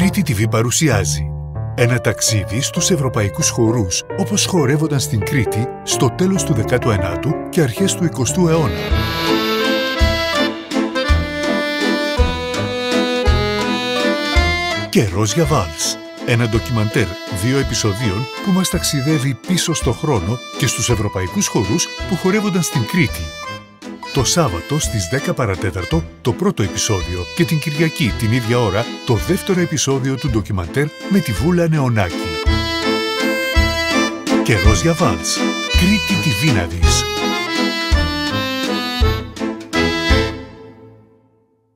Κρήτη TV παρουσιάζει ένα ταξίδι στους ευρωπαϊκούς χορούς όπως χορεύονταν στην Κρήτη στο τέλος του 19ου και αρχές του 20ου αιώνα. Καιρός για Βάλς. Ένα ντοκιμαντέρ δύο επεισοδίων που μας ταξιδεύει πίσω στο χρόνο και στους ευρωπαϊκούς χορούς που χορεύονταν στην Κρήτη. Το Σάββατο στις 10 παρατέταρτο το πρώτο επεισόδιο και την Κυριακή την ίδια ώρα το δεύτερο επεισόδιο του ντοκιμαντέρ με τη Βούλα Νεονάκη. Καιρός για Βάλς. Κρήτη τη Βίναδης.